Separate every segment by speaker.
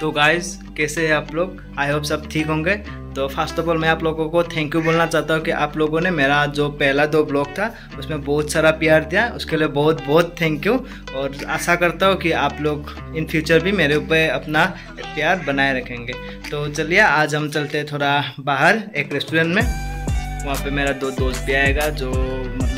Speaker 1: तो गाइस कैसे हैं आप लोग? आई होप सब ठीक होंगे। तो फ़र्स्ट ऑफ़ ऑल मैं आप लोगों को थैंक यू बोलना चाहता हूँ कि आप लोगों ने मेरा जो पहला दो ब्लॉग था, उसमें बहुत सारा प्यार दिया। उसके लिए बहुत बहुत थैंक यू और आशा करता हूँ कि आप लोग इन फ्यूचर भी मेरे ऊपर अपना प्यार बनाए रखेंगे। तो चलिए, आज हम चलते थोड़ा बाहर, एक रेस्टोरेंट में। वहाँ पे मेरा दो दोस्त भी आएगा, जो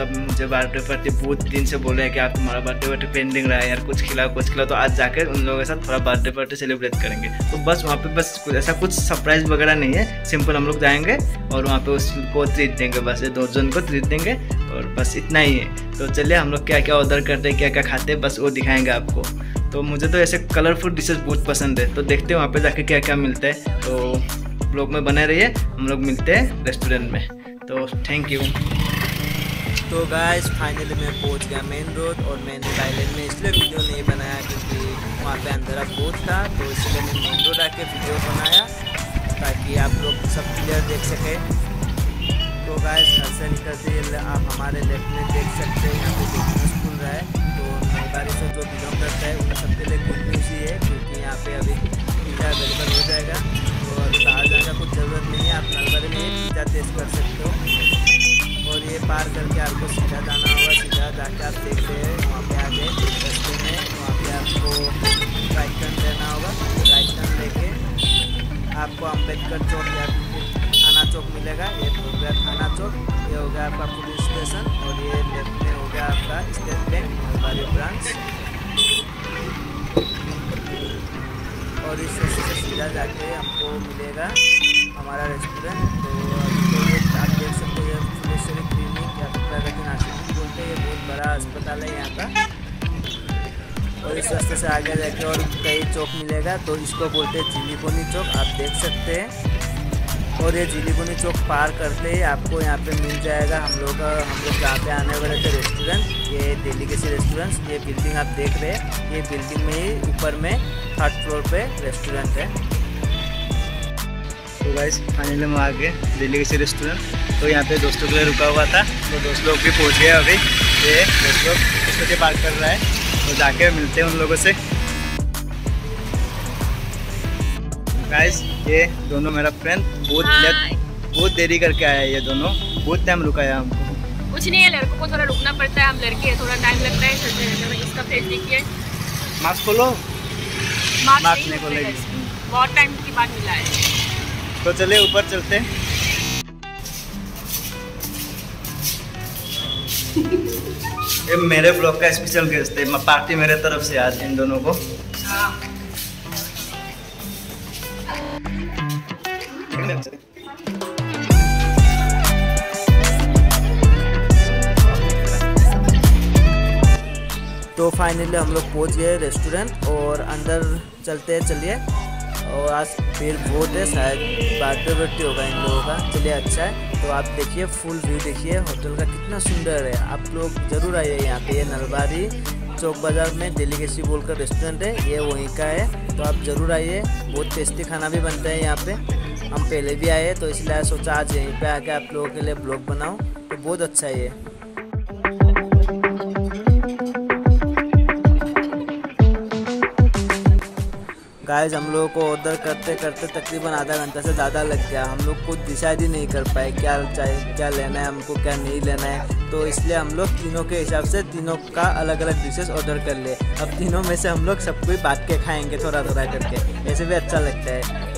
Speaker 1: मतलब मुझे बर्थडे पार्टी बहुत दिन से बोले हैं कि आप तुम्हारा बर्थडे पार्टी पेंडिंग रहा है यार, कुछ खिलाओ कुछ खिलाओ तो आज जाकर उन लोगों के साथ थोड़ा बर्थडे पार्टी सेलिब्रेट करेंगे। तो बस वहाँ पे बस कुछ, ऐसा कुछ सरप्राइज़ वगैरह नहीं है सिंपल हम लोग जाएँगे और वहाँ पे उसको ट्रीट देंगे, बस ये दो जन को ट्रीट देंगे और बस इतना ही है। तो चलिए हम लोग क्या क्या ऑर्डर करते हैं क्या क्या खाते हैं, बस वो दिखाएँगे आपको। तो मुझे तो ऐसे कलरफुल डिशेज बहुत पसंद है तो देखते हैं वहाँ पे जाके क्या क्या मिलता है। तो ब्लॉग में बने रहिए, हम लोग मिलते हैं रेस्टोरेंट में। तो थैंक यू तो गाइस फाइनली मैं पहुँच गया मेन रोड और मैंने आइलैंड में। इसलिए वीडियो नहीं बनाया क्योंकि वहाँ पे अंधेरा बहुत था तो इसलिए मैं मेन रोड आके वीडियो बनाया ताकि आप लोग सब क्लियर देख सकें। तो गाइस घर से निकलते आप हमारे लेफ़्ट में देख सकते हैं, यहाँ पे बिज़नेस खुल रहा है। तो नलबारी से जो बिलोंग करता है, उन सबके लिए गुड न्यूज़ ही है, क्योंकि यहाँ पे अभी पिज़्ज़ा अवेलेबल हो जाएगा। तो बाहर जाने का कुछ ज़रूरत नहीं है, आप नलबारी में पिज़्ज़ा टेस्ट कर सकते हो। और ये पार करके आपको सीधा जाना होगा, सीधा जाके आप देखते हैं, वहाँ पे आगे रस्ते में, वहाँ पे आपको राइट टर्न लेना होगा। राइट टर्न लेके आपको अंबेडकर चौक या थाना चौक मिलेगा। ये हो गया थाना चौक, ये हो गया आपका पुलिस स्टेशन और ये लेफ़्ट में हो गया आपका स्टेट बैंक हमारी ब्रांच और इस से सीधा जाके हमको मिलेगा हमारा रेस्टोरेंट से आगे जाके और कई चौक मिलेगा तो इसको बोलते हैं जिलीकोनी चौक। आप देख सकते हैं। और ये जिलीकोनी चौक पार करते ही आपको यहाँ पे मिल जाएगा हम लोग हम लोग जहाँ पे आने वाले थे रेस्टोरेंट ये दिल्ली के रेस्टोरेंट ये बिल्डिंग आप देख रहे हैं। ये बिल्डिंग में ही ऊपर में थर्ड फ्लोर पे रेस्टोरेंट है। तो गाइस फाइनली हम आ गए दिल्ली के रेस्टोरेंट तो यहाँ पे दोस्तों के लिए रुका हुआ था तो दोस्त लोग भी पहुँच गए अभी। ये दोस्त लोग पार्क कर रहा है। तो जाके मिलते हैं उन लोगों से। गाइस ये दोनों मेरा फ्रेंड बहुत बहुत देरी करके आया है ये दोनों। बहुत टाइम रुकाया हमको।
Speaker 2: कुछ नहीं है लड़कों को थोड़ा रुकना पड़ता है। हम लड़के हैं थोड़ा टाइम लगता है चलते रहने में इसका फेस देखिए।
Speaker 1: मास्क खोलो।
Speaker 2: मार्क्स नहीं खोलेगी। बहुत टाइम के बाद मिला है।
Speaker 1: तो चलिए ऊपर चलते हैं। ये मेरे ब्लॉग का स्पेशल गेस्ट है। पार्टी मेरे तरफ़ से आज इन दोनों को। तो फाइनली हम लोग पहुँच गए रेस्टोरेंट और अंदर चलते हैं, चलिए। और आज फिर बहुत है, शायद बर्थडे बर्थडे होगा इन लोगों का। चलिए अच्छा है। तो आप देखिए फुल व्यू देखिए होटल का कितना सुंदर है। आप लोग ज़रूर आइए यहाँ पे, ये नलबारी चौक बाज़ार में डेलीगेसी बोलकर रेस्टोरेंट है, ये वहीं का है। तो आप ज़रूर आइए, बहुत टेस्टी खाना भी बनता है यहाँ पे। हम पहले भी आए तो इसलिए सोचा आज यहीं पे आके आप लोगों के लिए ब्लॉग बनाऊँ तो बहुत अच्छा है ये। गाइस हम लोगों को ऑर्डर करते करते तकरीबन आधा घंटा से ज़्यादा लग गया। हम लोग कुछ डिसाइड ही नहीं कर पाए क्या चाहिए क्या लेना है हमको, क्या नहीं लेना है। तो इसलिए हम लोग तीनों के हिसाब से तीनों का अलग अलग डिशेस ऑर्डर कर लिए। अब तीनों में से हम लोग सबको ही बांट के खाएँगे थोड़ा थोड़ा करके। ऐसे भी अच्छा लगता है।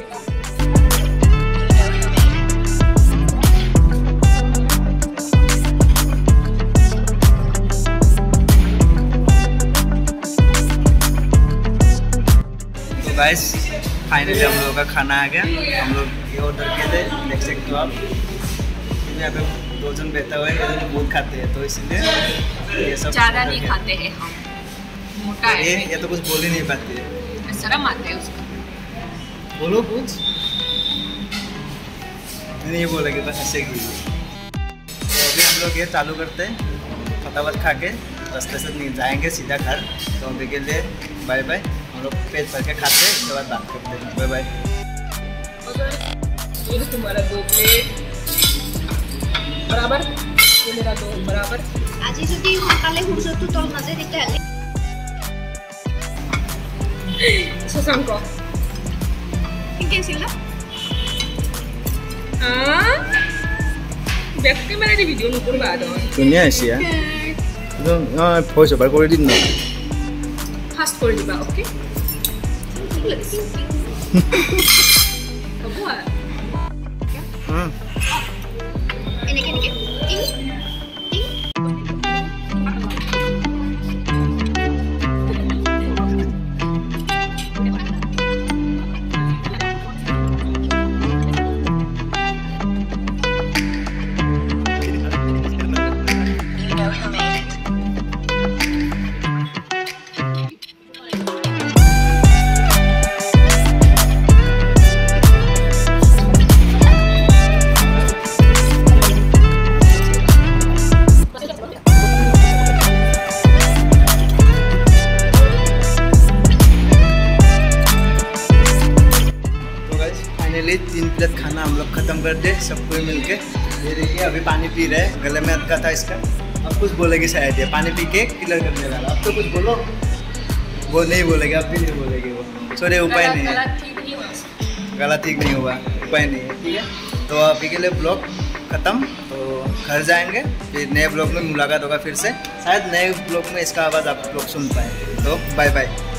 Speaker 1: गाइस फाइनली हम लोगों का खाना आ गया। हम लोग ये ऑर्डर किए थे देख सकते हो आप यहाँ पे दो जन बैठा हुआ है ये बहुत खाते हैं तो इसलिए ये सब
Speaker 2: ज़्यादा नहीं खाते हैं हम। मोटा है।
Speaker 1: ये तो कुछ बोल ही नहीं पाते। हैं
Speaker 2: शर्म आते हैं उसको।
Speaker 1: बोलो कुछ। मैंने ये बोला कि बस ऐसे ही तो अभी हम लोग ये चालू करते हैं फटाफट खा के रास्ते से नहीं जाएँगे सीधा घर। तो अभी के लिए bye bye लोग पेट भर के खाते हैं उसके बाद बात करते हैं बाय बाय
Speaker 2: ये तुम्हारा दो प्लेट बराबर ये मेरा दो बराबर
Speaker 3: আজি যদি সোনকালে সূৰ্যটো তল নাযায় তেতিয়াহ'লে
Speaker 2: Shashanka
Speaker 3: hinkeisillä.
Speaker 2: Ah. Biar kamera di video nukur ba doon.
Speaker 1: ধুনীয়া হৈছে হা অঁ ভইচ অভাৰ কৰি দিম ন
Speaker 2: Fast করে দিবা, okay?
Speaker 1: helpless. हम लोग खत्म कर दिए सब कोई मिलके। ये देखिए अभी पानी पी रहे हैं। गले में अटका था इसका। अब कुछ बोलेगी शायद ये। पानी पी के क्लियर करने वाला। अब तो कुछ बोलो। वो नहीं बोलेगी अब भी नहीं बोलेगी वो। सॉरी उपाय नहीं है। गला ठीक नहीं हुआ। उपाय नहीं है ठीक है? तो अभी के लिए ब्लॉग ख़त्म। तो घर जाएँगे फिर नए ब्लॉग में मुलाकात होगा फिर से। शायद नए ब्लॉग में इसका आवाज़ आप लोग सुन पाए तो बाय बाय